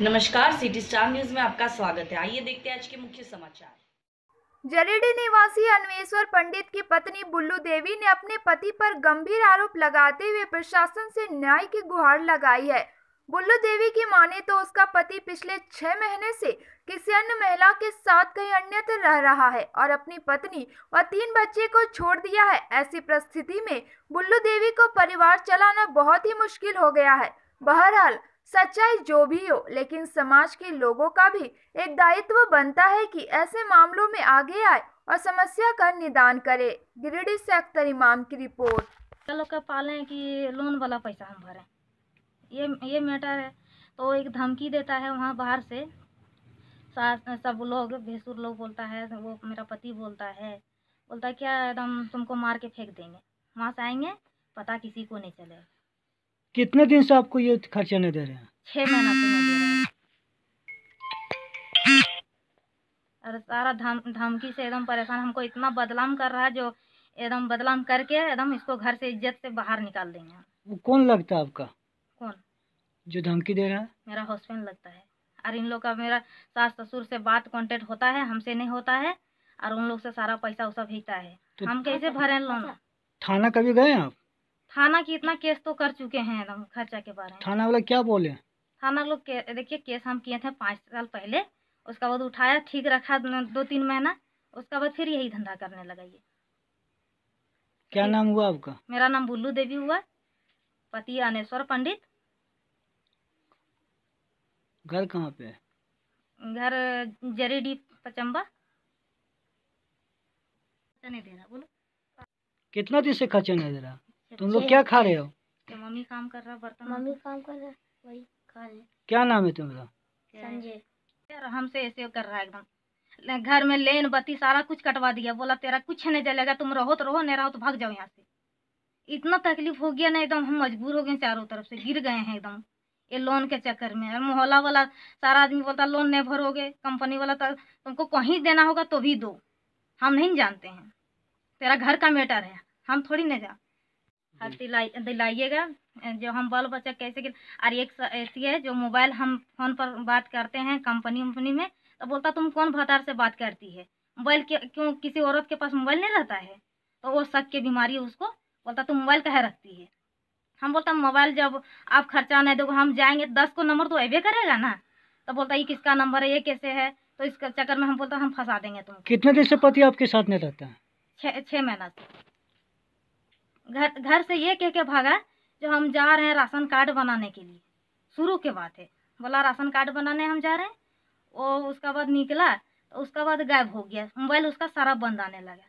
नमस्कार city star news में आपका स्वागत है। आइए देखते हैं आज के मुख्य समाचार। जरीडी निवासी अन्वेश्वर पंडित की पत्नी बुल्लू देवी ने अपने पति पर गंभीर आरोप लगाते हुए प्रशासन से न्याय की गुहार लगाई है। बुल्लू देवी की माने तो उसका पति पिछले छह महीने से किसी अन्य महिला के साथ कहीं अन्यत्र रह रहा है और अपनी पत्नी व तीन बच्चे को छोड़ दिया है। ऐसी परिस्थिति में बुल्लू देवी को परिवार चलाना बहुत ही मुश्किल हो गया है। बहरहाल सच्चाई जो भी हो, लेकिन समाज के लोगों का भी एक दायित्व बनता है कि ऐसे मामलों में आगे आए और समस्या का निदान करे। गिरिडीह से अख्तर इमाम की रिपोर्ट। लोग का पालें कि लोन वाला पैसा हम भरें? ये ये मैटर है। तो एक धमकी देता है वहाँ बाहर से। सब लोग भैंसुर लोग बोलता है, वो मेरा पति बोलता है। बोलता है, क्या एकदम तुमको मार के फेंक देंगे? वहाँ से आएँगे, पता किसी को नहीं चलेगा। कितने दिन से आपको ये खर्चा नहीं दे रहे हैं? छः महीना से नहीं दे रहे हैं। और सारा धम धमकी से एकदम परेशान। हमको इतना बदनाम कर रहा है जो एकदम बदनाम करके एकदम इसको घर से इज़्ज़त से बाहर निकाल देंगे वो कौन लगता है आपका? कौन? जो धमकी दे रहा है? मेरा हस्बैंड लगता है। और इन लोग का मेरा सास ससुर से बात कांटेक्ट होता है हमसे नहीं होता है और उन लोग से सारा पैसा उसा भेजता है। तो हम कैसे भरे लोन थाना कभी गए आप? थाना की इतना केस तो कर चुके हैं एकदम खर्चा के बारे में। थाना वाला क्या बोले? थाना लोग के देखिए केस हम किए थे पाँच साल पहले उसका बाद उठाया ठीक रखा दो तीन महीना उसका बाद फिर यही धंधा करने लगा ये। क्या नाम हुआ आपका? मेरा नाम बुल्लू देवी हुआ पति अनेश्वर पंडित। घर कहाँ पे है? घर जरीडी पचम्बा नहीं दे रहा बोलो। कितना दिन से खर्चा नहीं दे रहा? तुम लोग क्या खा रहे हो। क्या मम्मी काम कर रहा बर्तन मम्मी काम कर रहा है वही खा रहे क्या नाम है तुम्हारा? संजय। यार हमसे ऐसे कर रहा है एकदम। घर में लेन बत्ती सारा कुछ कटवा दिया। बोला तेरा कुछ नहीं जलेगा तुम रहो तो रहो नहीं रहो तो भाग जाओ यहाँ से। इतना तकलीफ़ हो गया ना एकदम हम मजबूर हो गए चारों तरफ़ से गिर गए हैं एकदम। ये लोन के चक्कर में। और मोहल्ला वाला सारा आदमी बोलता लोन नहीं भरोगे कंपनी वाला तो तुमको कहीं देना होगा तो भी दो। हम नहीं जानते हैं। तेरा घर का मैटर है हम थोड़ी नहीं जा हर दिलाई दिलाइएगा। जो हम बाल बच्चा कैसे गिर और एक ऐसी है जो मोबाइल हम फ़ोन पर बात करते हैं कंपनी वंपनी में तो बोलता तुम कौन भतार से बात करती है? मोबाइल क्यों किसी औरत के पास मोबाइल नहीं रहता है? तो वो शक की बीमारी उसको बोलता तुम मोबाइल कहे रखती है? हम बोलता मोबाइल जब आप खर्चा नहीं दोगे हम जाएँगे दस को नंबर तो अबे करेगा ना? तो बोलता ये किसका नंबर है ये कैसे है? तो इस चक्कर में हम बोलता हम फंसा देंगे तुम कितने दिन से पति आपके साथ नहीं रहता? है छः छः महीना से। घर घर से ये कह के भागा जो हम जा रहे हैं राशन कार्ड बनाने के लिए। शुरू के बात है। बोला, राशन कार्ड बनाने हम जा रहे हैं। वो उसका बाद निकला तो उसका बाद गायब हो गया। मोबाइल उसका सारा बंद आने लगा।